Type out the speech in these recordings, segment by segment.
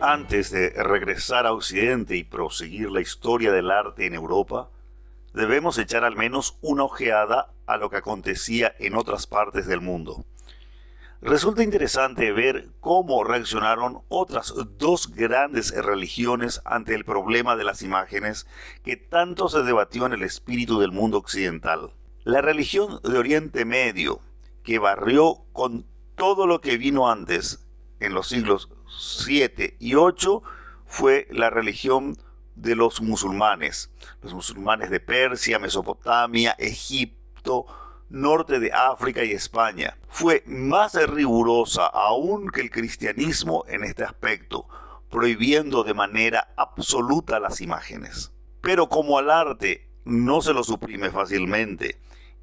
Antes de regresar a Occidente y proseguir la historia del arte en Europa, debemos echar al menos una ojeada a lo que acontecía en otras partes del mundo. Resulta interesante ver cómo reaccionaron otras dos grandes religiones ante el problema de las imágenes que tanto se debatió en el espíritu del mundo occidental. La religión de Oriente Medio, que barrió con todo lo que vino antes en los siglos 7 y 8, fue la religión de los musulmanes, los musulmanes de Persia, Mesopotamia, Egipto, norte de África y España. Fue más rigurosa aún que el cristianismo en este aspecto, prohibiendo de manera absoluta las imágenes. Pero como al arte no se lo suprime fácilmente,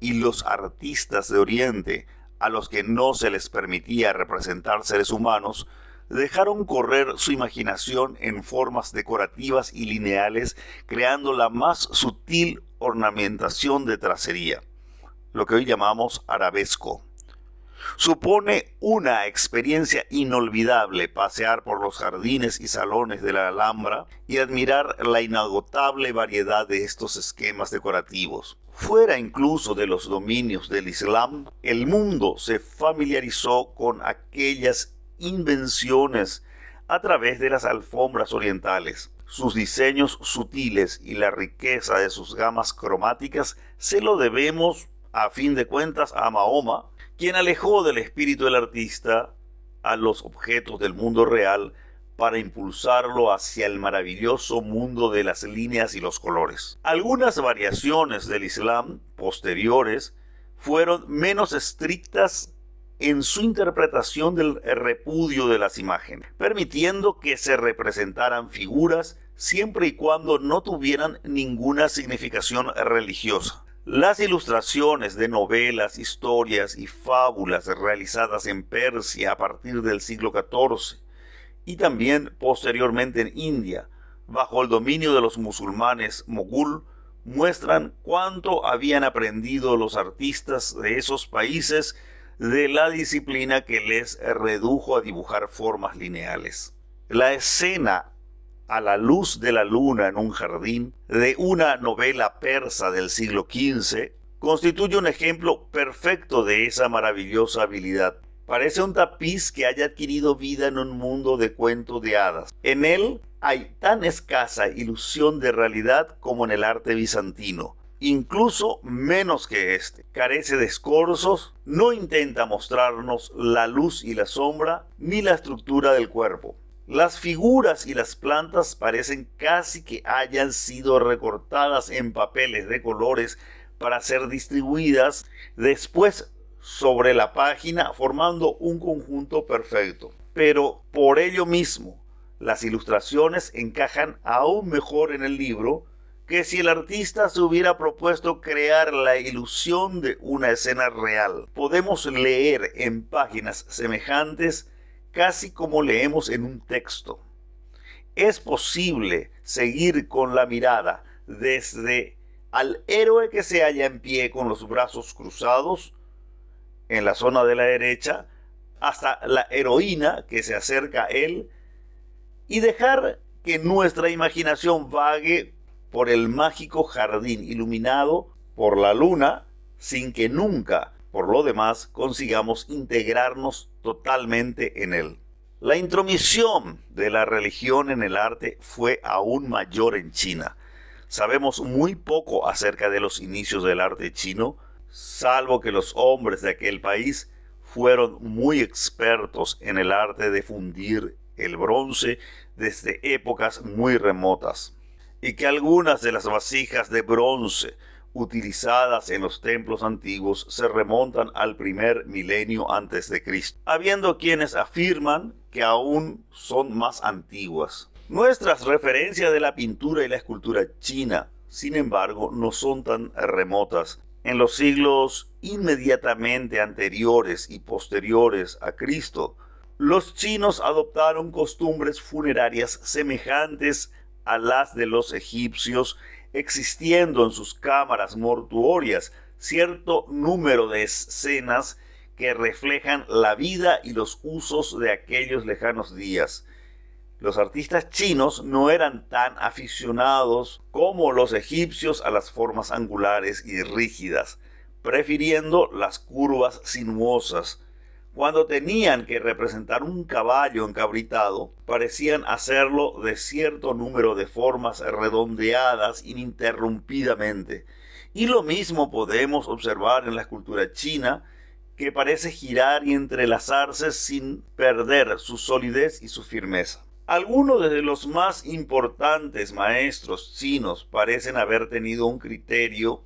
y los artistas de Oriente, a los que no se les permitía representar seres humanos, dejaron correr su imaginación en formas decorativas y lineales, creando la más sutil ornamentación de tracería lo que hoy llamamos arabesco. Supone una experiencia inolvidable pasear por los jardines y salones de la Alhambra y admirar la inagotable variedad de estos esquemas decorativos. Fuera incluso de los dominios del Islam, el mundo se familiarizó con aquellas invenciones a través de las alfombras orientales. Sus diseños sutiles y la riqueza de sus gamas cromáticas se lo debemos a fin de cuentas a Mahoma, quien alejó del espíritu del artista a los objetos del mundo real para impulsarlo hacia el maravilloso mundo de las líneas y los colores. Algunas variaciones del Islam posteriores fueron menos estrictas en su interpretación del repudio de las imágenes, permitiendo que se representaran figuras siempre y cuando no tuvieran ninguna significación religiosa. Las ilustraciones de novelas, historias y fábulas realizadas en Persia a partir del siglo XIV y también posteriormente en India, bajo el dominio de los musulmanes mogul, muestran cuánto habían aprendido los artistas de esos países de la disciplina que les redujo a dibujar formas lineales. La escena a la luz de la luna en un jardín de una novela persa del siglo XV constituye un ejemplo perfecto de esa maravillosa habilidad. Parece un tapiz que haya adquirido vida en un mundo de cuento de hadas. En él hay tan escasa ilusión de realidad como en el arte bizantino, incluso menos que este. Carece de escorzos, no intenta mostrarnos la luz y la sombra, ni la estructura del cuerpo. Las figuras y las plantas parecen casi que hayan sido recortadas en papeles de colores para ser distribuidas después sobre la página formando un conjunto perfecto. Pero por ello mismo, las ilustraciones encajan aún mejor en el libro que si el artista se hubiera propuesto crear la ilusión de una escena real. Podemos leer en páginas semejantes casi como leemos en un texto. Es posible seguir con la mirada desde al héroe que se halla en pie con los brazos cruzados en la zona de la derecha hasta la heroína que se acerca a él y dejar que nuestra imaginación vague por el mágico jardín iluminado por la luna sin que nunca por lo demás, consigamos integrarnos totalmente en él. La intromisión de la religión en el arte fue aún mayor en China. Sabemos muy poco acerca de los inicios del arte chino, salvo que los hombres de aquel país fueron muy expertos en el arte de fundir el bronce desde épocas muy remotas, y que algunas de las vasijas de bronce utilizadas en los templos antiguos se remontan al primer milenio antes de Cristo, habiendo quienes afirman que aún son más antiguas. Nuestras referencias de la pintura y la escultura china, sin embargo, no son tan remotas. En los siglos inmediatamente anteriores y posteriores a Cristo, los chinos adoptaron costumbres funerarias semejantes a las de los egipcios existiendo en sus cámaras mortuorias cierto número de escenas que reflejan la vida y los usos de aquellos lejanos días. Los artistas chinos no eran tan aficionados como los egipcios a las formas angulares y rígidas, prefiriendo las curvas sinuosas. Cuando tenían que representar un caballo encabritado, parecían hacerlo de cierto número de formas redondeadas ininterrumpidamente. Y lo mismo podemos observar en la escultura china, que parece girar y entrelazarse sin perder su solidez y su firmeza. Algunos de los más importantes maestros chinos parecen haber tenido un criterio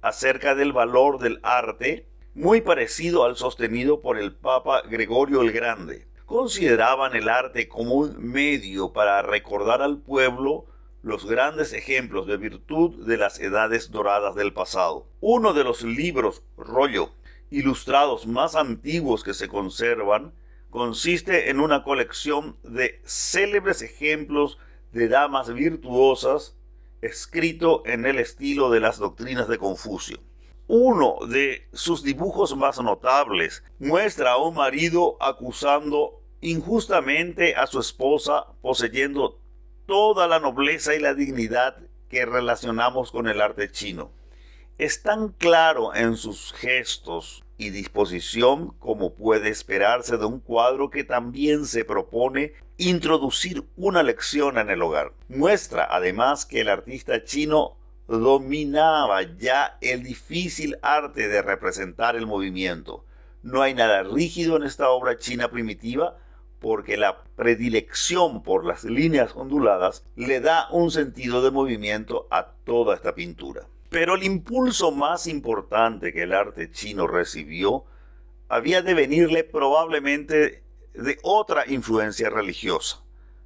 acerca del valor del arte muy parecido al sostenido por el Papa Gregorio el Grande. Consideraban el arte como un medio para recordar al pueblo los grandes ejemplos de virtud de las edades doradas del pasado. Uno de los libros rollo ilustrados más antiguos que se conservan consiste en una colección de célebres ejemplos de damas virtuosas escrito en el estilo de las doctrinas de Confucio. Uno de sus dibujos más notables muestra a un marido acusando injustamente a su esposa poseyendo toda la nobleza y la dignidad que relacionamos con el arte chino. Es tan claro en sus gestos y disposición como puede esperarse de un cuadro que también se propone introducir una lección en el hogar. Muestra además que el artista chino dominaba ya el difícil arte de representar el movimiento. No hay nada rígido en esta obra china primitiva porque la predilección por las líneas onduladas le da un sentido de movimiento a toda esta pintura. Pero el impulso más importante que el arte chino recibió había de venirle probablemente de otra influencia religiosa,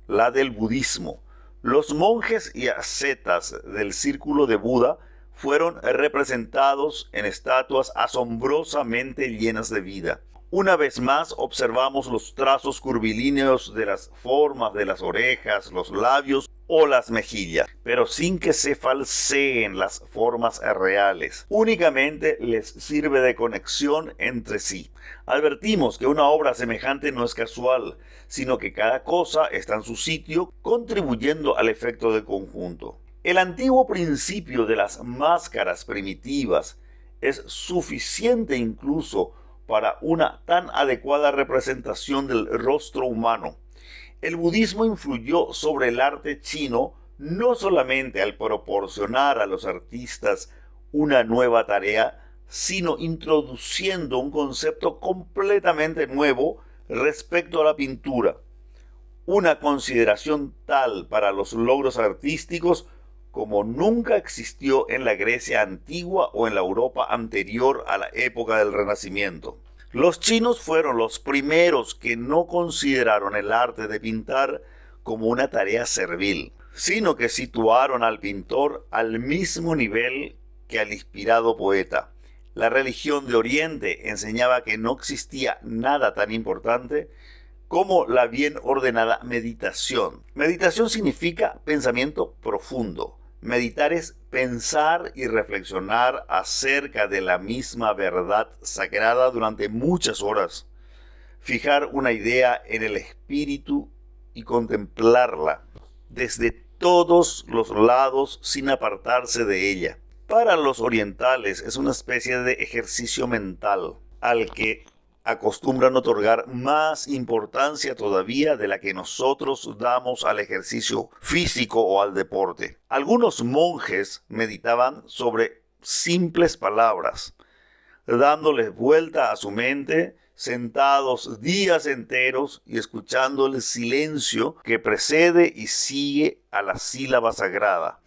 la del budismo. Los monjes y ascetas del círculo de Buda fueron representados en estatuas asombrosamente llenas de vida. Una vez más observamos los trazos curvilíneos de las formas de las orejas, los labios o las mejillas, pero sin que se falseen las formas reales. Únicamente les sirve de conexión entre sí. Advertimos que una obra semejante no es casual, sino que cada cosa está en su sitio contribuyendo al efecto de conjunto. El antiguo principio de las máscaras primitivas es suficiente incluso para una tan adecuada representación del rostro humano. El budismo influyó sobre el arte chino no solamente al proporcionar a los artistas una nueva tarea, sino introduciendo un concepto completamente nuevo respecto a la pintura. Una consideración tal para los logros artísticos como nunca existió en la Grecia antigua o en la Europa anterior a la época del Renacimiento. Los chinos fueron los primeros que no consideraron el arte de pintar como una tarea servil, sino que situaron al pintor al mismo nivel que al inspirado poeta. La religión de Oriente enseñaba que no existía nada tan importante como la bien ordenada meditación. Meditación significa pensamiento profundo, Meditar es pensar y reflexionar acerca de la misma verdad sagrada durante muchas horas, fijar una idea en el espíritu y contemplarla desde todos los lados sin apartarse de ella. Para los orientales es una especie de ejercicio mental al que acostumbran otorgar más importancia todavía de la que nosotros damos al ejercicio físico o al deporte. Algunos monjes meditaban sobre simples palabras, dándoles vuelta a su mente, sentados días enteros y escuchando el silencio que precede y sigue a la sílaba sagrada.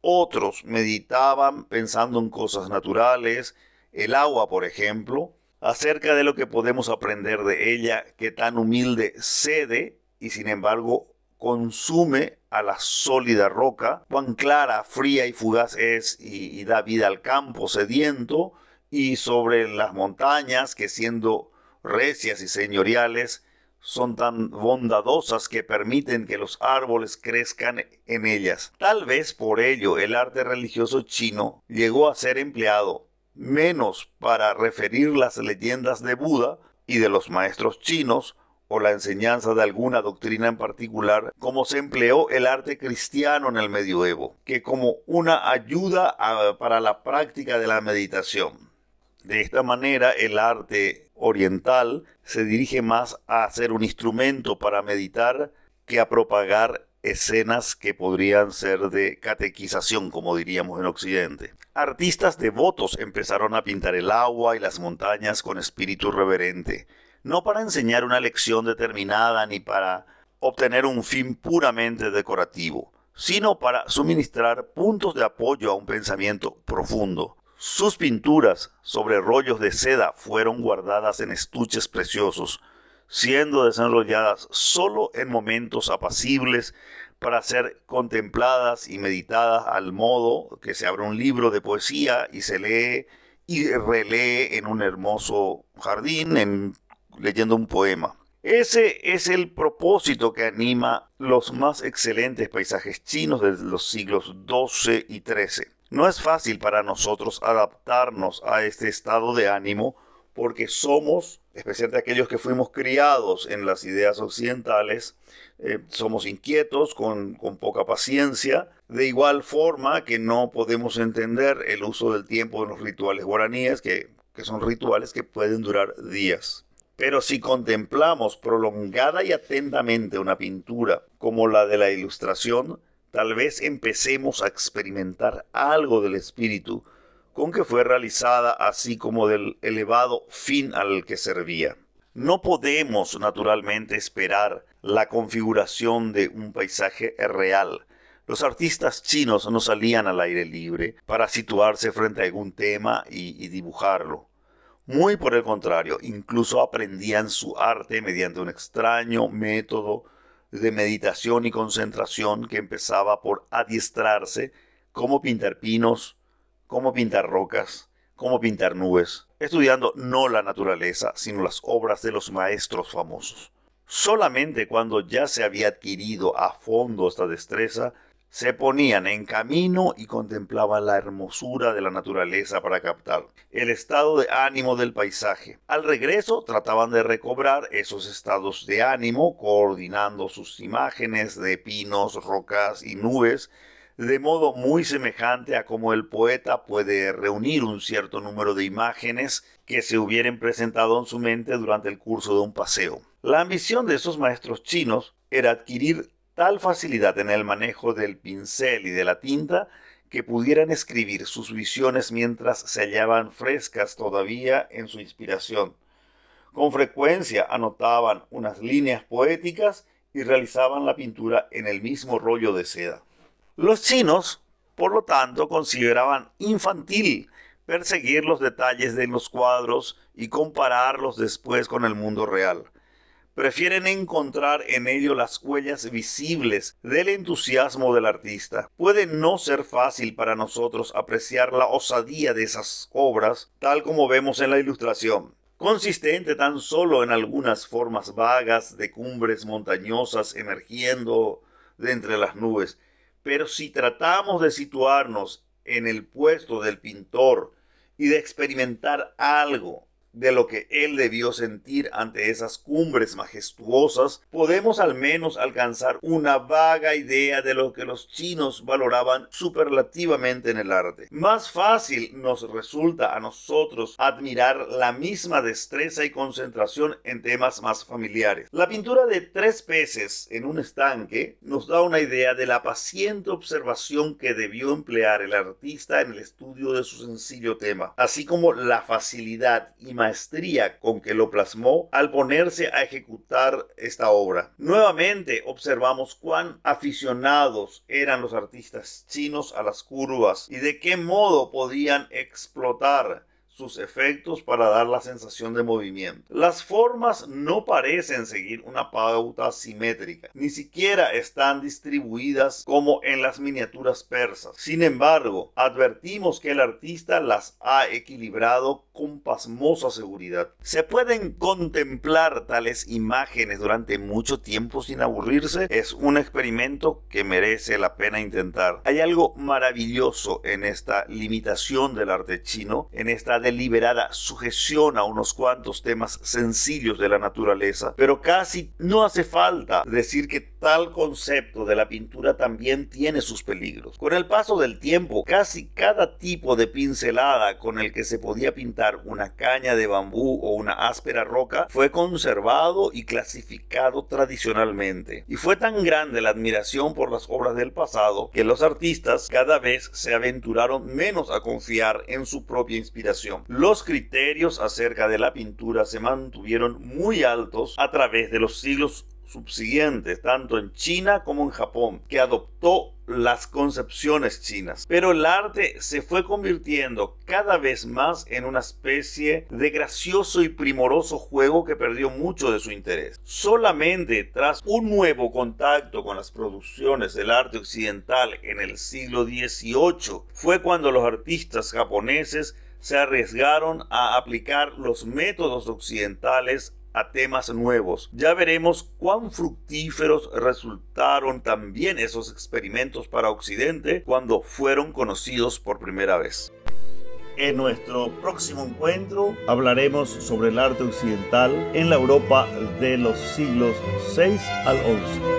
Otros meditaban pensando en cosas naturales, el agua, por ejemplo, acerca de lo que podemos aprender de ella que tan humilde cede y sin embargo consume a la sólida roca, cuán clara, fría y fugaz es y, da vida al campo sediento, y sobre las montañas que siendo recias y señoriales, son tan bondadosas que permiten que los árboles crezcan en ellas. Tal vez por ello el arte religioso chino llegó a ser empleado menos para referir las leyendas de Buda y de los maestros chinos o la enseñanza de alguna doctrina en particular, como se empleó el arte cristiano en el medioevo, que como una ayuda para la práctica de la meditación. De esta manera, el arte oriental se dirige más a ser un instrumento para meditar que a propagar escenas que podrían ser de catequización, como diríamos en Occidente. Artistas devotos empezaron a pintar el agua y las montañas con espíritu reverente, no para enseñar una lección determinada ni para obtener un fin puramente decorativo, sino para suministrar puntos de apoyo a un pensamiento profundo. Sus pinturas sobre rollos de seda fueron guardadas en estuches preciosos, siendo desenrolladas solo en momentos apacibles para ser contempladas y meditadas al modo que se abre un libro de poesía y se lee y relee en un hermoso jardín, en, leyendo un poema. Ese es el propósito que anima los más excelentes paisajes chinos de los siglos XII y XIII. No es fácil para nosotros adaptarnos a este estado de ánimo porque somos, especialmente aquellos que fuimos criados en las ideas occidentales, eh, somos inquietos, con, poca paciencia, de igual forma que no podemos entender el uso del tiempo en los rituales guaraníes, que, que son rituales que pueden durar días. Pero si contemplamos prolongada y atentamente una pintura como la de la ilustración, tal vez empecemos a experimentar algo del espíritu con que fue realizada, así como del elevado fin al que servía. No podemos naturalmente esperar la configuración de un paisaje real. Los artistas chinos no salían al aire libre para situarse frente a algún tema y, dibujarlo. Muy por el contrario, incluso aprendían su arte mediante un extraño método de meditación y concentración que empezaba por adiestrarse cómo pintar pinos, cómo pintar rocas, cómo pintar nubes, estudiando no la naturaleza, sino las obras de los maestros famosos. Solamente cuando ya se había adquirido a fondo esta destreza, se ponían en camino y contemplaban la hermosura de la naturaleza para captar el estado de ánimo del paisaje. Al regreso trataban de recobrar esos estados de ánimo, coordinando sus imágenes de pinos, rocas y nubes de modo muy semejante a cómo el poeta puede reunir un cierto número de imágenes que se hubieran presentado en su mente durante el curso de un paseo. La ambición de esos maestros chinos era adquirir tal facilidad en el manejo del pincel y de la tinta que pudieran escribir sus visiones mientras se hallaban frescas todavía en su inspiración. Con frecuencia anotaban unas líneas poéticas y realizaban la pintura en el mismo rollo de seda. Los chinos, por lo tanto, consideraban infantil perseguir los detalles de los cuadros y compararlos después con el mundo real. Prefieren encontrar en ello las huellas visibles del entusiasmo del artista. Puede no ser fácil para nosotros apreciar la osadía de esas obras, tal como vemos en la ilustración consistente tan solo en algunas formas vagas de cumbres montañosas emergiendo de entre las nubes, pero si tratamos de situarnos en el puesto del pintor y de experimentar algo de lo que él debió sentir ante esas cumbres majestuosas, podemos al menos alcanzar una vaga idea de lo que los chinos valoraban superlativamente en el arte. Más fácil nos resulta a nosotros admirar la misma destreza y concentración en temas más familiares. La pintura de tres peces en un estanque nos da una idea de la paciente observación que debió emplear el artista en el estudio de su sencillo tema, así como la facilidad y maestría con que lo plasmó al ponerse a ejecutar esta obra. Nuevamente observamos cuán aficionados eran los artistas chinos a las curvas y de qué modo podían explotar sus efectos para dar la sensación de movimiento. Las formas no parecen seguir una pauta simétrica, ni siquiera están distribuidas como en las miniaturas persas. Sin embargo, advertimos que el artista las ha equilibrado con pasmosa seguridad. Se pueden contemplar tales imágenes durante mucho tiempo sin aburrirse. Es un experimento que merece la pena intentar. Hay algo maravilloso en esta limitación del arte chino, en esta deliberada sujeción a unos cuantos temas sencillos de la naturaleza, pero casi no hace falta decir que tal concepto de la pintura también tiene sus peligros. Con el paso del tiempo, casi cada tipo de pincelada con el que se podía pintar una caña de bambú o una áspera roca fue conservado y clasificado tradicionalmente. Y fue tan grande la admiración por las obras del pasado que los artistas cada vez se aventuraron menos a confiar en su propia inspiración. Los criterios acerca de la pintura se mantuvieron muy altos a través de los siglos subsiguientes, tanto en China como en Japón, que adoptó las concepciones chinas. Pero el arte se fue convirtiendo cada vez más en una especie de gracioso y primoroso juego que perdió mucho de su interés. Solamente tras un nuevo contacto con las producciones del arte occidental en el siglo XVIII fue cuando los artistas japoneses se arriesgaron a aplicar los métodos occidentales a temas nuevos. Ya veremos cuán fructíferos resultaron también esos experimentos para Occidente cuando fueron conocidos por primera vez. En nuestro próximo encuentro hablaremos sobre el arte occidental en la Europa de los siglos 6 al 11.